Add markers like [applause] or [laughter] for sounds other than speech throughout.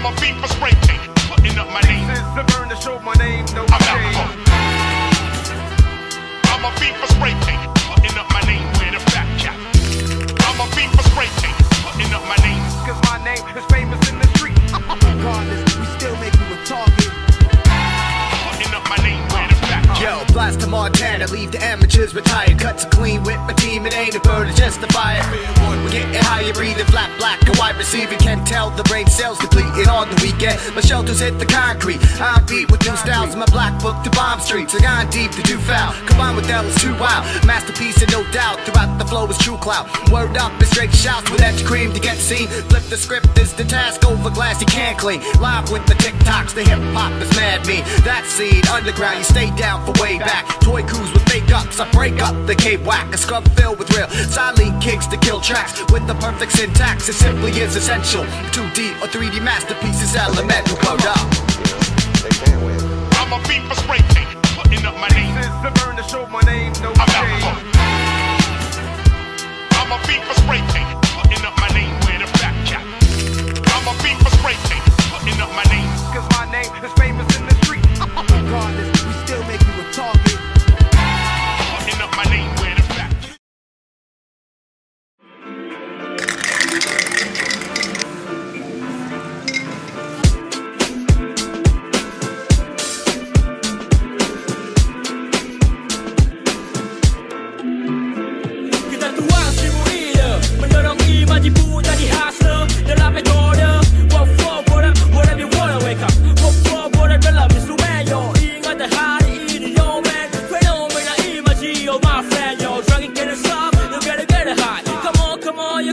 I'm a beat for spray paint, putting up my name. Since the burn to show my name, no I'm shame. out. I'm a beat for spray paint, putting up my name with a fat cap. I'm a beat for spray paint, putting up my name. Cause my name is famous in the street. [laughs] Regardless, we still make you a target. Putting up my name with a fat cap. Yo, blast to Montana, leave the amateurs retired. Cuts clean with my team, it ain't a bird, it's just a fire. Getting higher, breathing flat, black, and white receiving. Can't tell the brain cells depleting on the weekend. My shelters hit the concrete. I'm beat with new styles, my black book to bomb streets. I gone deep to do foul. Combined with L is too wild. Masterpiece and no doubt. Throughout the flow is true clout. Word up and straight shouts with extra cream to get seen. Flip the script is the task over glass you can't clean. Live with the TikToks, the hip hop is mad mean. That seed underground, you stay down for way back. Toy crews with fake ups, I break up the cape whack. A scrub filled with real silent kicks to kill tracks with the perfect syntax. It simply is essential. 2D or 3D masterpieces, elemental. Word up. I'm a beat for spray paint, putting up my name. Since the burn to show my name, no I'm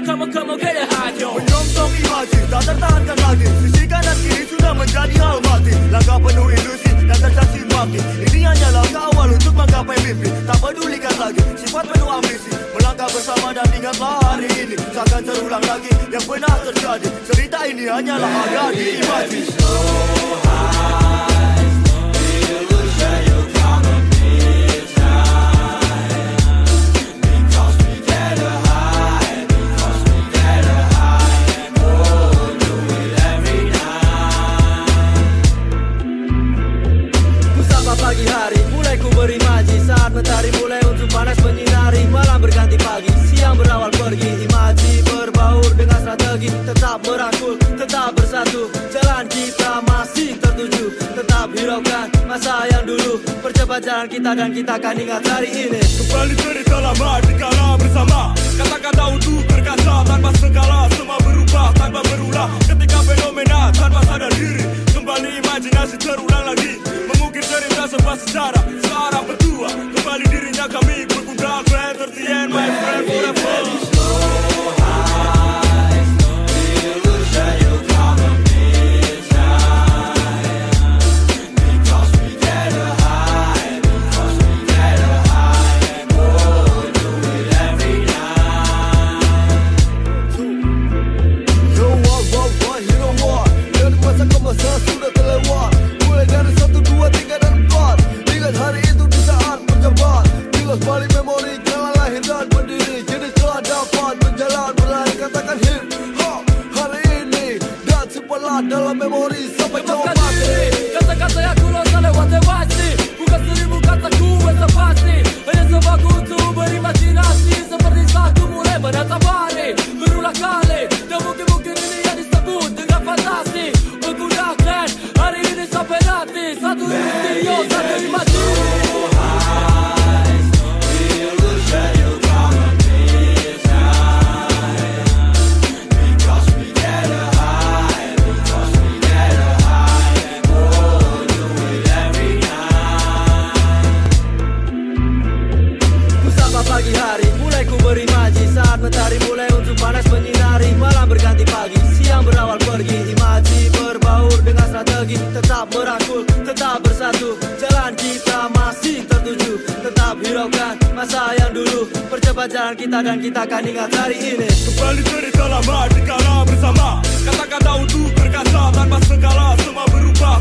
get it high yo Menyongsong imaji tak tertahankan lagi Sisi kanan kiri sudah menjadi hal mati. Langkah penuh ilusi dan tercaci maki. Ini hanyalah awal untuk menggapai mimpi. Tak pedulikan lagi sifat penuh ambisi. Melangkah bersama dan ingatlah hari ini. Takkan terulang lagi yang pernah terjadi. Cerita ini hanyalah ada di imaji Saat mentari mulai untuk panas menyinari. Malam berganti pagi, siang berawal pergi. Imaji berbaur dengan strategi Tetap merangkul, tetap bersatu. Jalan kita masih tertuju Tetap hiraukan masa yang dulu. Percepat jalan kita dan kita akan ingat hari ini. Kembali cerita lama di kala bersama. Kata-kata untuk berkasa comigo Tetap merangkul, tetap bersatu. Jalan kita masih tertuju Tetap hiraukan masa yang dulu. Percepat jalan kita dan kita akan ingat hari ini. Kembali cerita lama di kala bersama. Kata-kata untuk berkata tanpa segala Semua berubah